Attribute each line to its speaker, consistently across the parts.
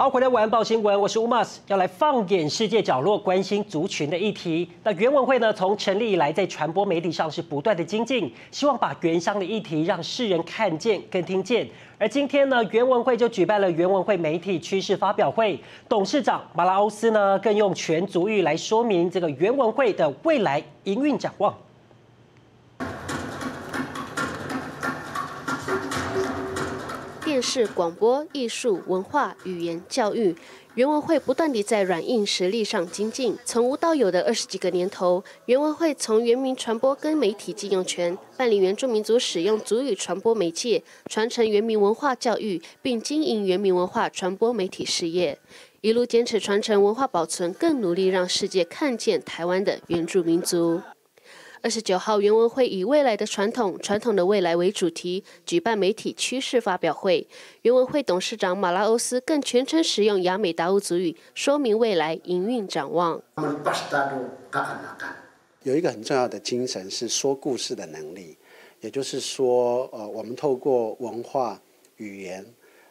Speaker 1: 好，回来晚报新闻，我是乌马斯，要来放眼世界角落，关心族群的议题。那原文会呢，从成立以来，在传播媒体上是不断的精进，希望把原乡的议题让世人看见、跟听见。而今天呢，原文会就举办了原文会媒体趋势发表会，董事长马拉欧斯呢，更用全族语来说明这个原文会的未来营运展望。
Speaker 2: 电视、广播、艺术、文化、语言、教育，原文会不断地在软硬实力上精进。从无到有的二十几个年头，原文会从原民传播跟媒体禁用权，办理原住民族使用族语传播媒介，传承原民文化教育，并经营原民文化传播媒体事业，一路坚持传承文化保存，更努力让世界看见台湾的原住民族。二十九号，原文会以“未来的传统，传统的未来”为主题，举办媒体趋势发表会。原文会董事长马拉欧斯更全程使用雅美达乌族语，说明未来营运展望。
Speaker 3: 有一个很重要的精神是说故事的能力，也就是说，呃，我们透过文化、语言、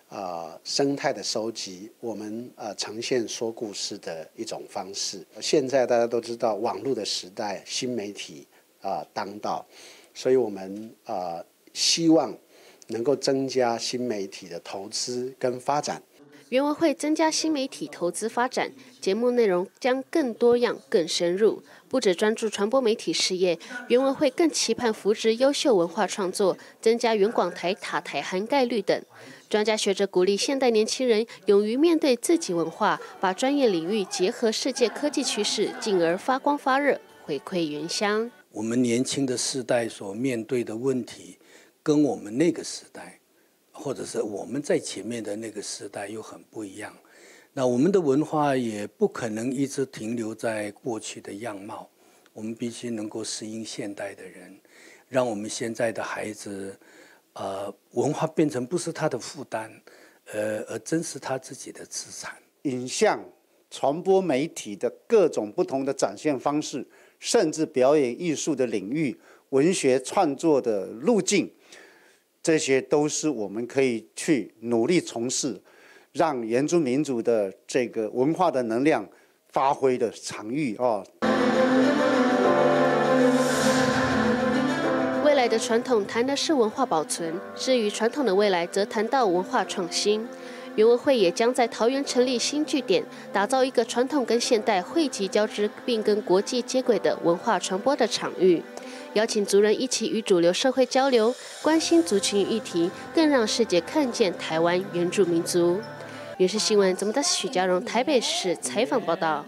Speaker 3: 呃生态的收集，我们呃呈现说故事的一种方式。现在大家都知道，网络的时代，新媒体。啊，当道，所以我们啊希望能够增加新媒体的投资跟发展。
Speaker 2: 原文会增加新媒体投资发展，节目内容将更多样、更深入，不只专注传播媒体事业。原文会更期盼扶植优秀文化创作，增加原广台塔台涵盖率等。专家学者鼓励现代年轻人勇于面对自己文化，把专业领域结合世界科技趋势，进而发光发热，回馈原乡。
Speaker 4: 我们年轻的世代所面对的问题，跟我们那个时代，或者是我们在前面的那个时代又很不一样。那我们的文化也不可能一直停留在过去的样貌，我们必须能够适应现代的人，让我们现在的孩子，呃，文化变成不是他的负担，呃，而真是他自己的资产。
Speaker 5: 影像传播媒体的各种不同的展现方式。甚至表演艺术的领域、文学创作的路径，这些都是我们可以去努力从事，让原住民族的这个文化的能量发挥的场域啊。
Speaker 2: 未来的传统谈的是文化保存，至于传统的未来，则谈到文化创新。原文会也将在桃园成立新据点，打造一个传统跟现代汇集交织，并跟国际接轨的文化传播的场域，邀请族人一起与主流社会交流，关心族群议题，更让世界看见台湾原住民族。原视新闻，怎么的？许家荣台北市采访报道。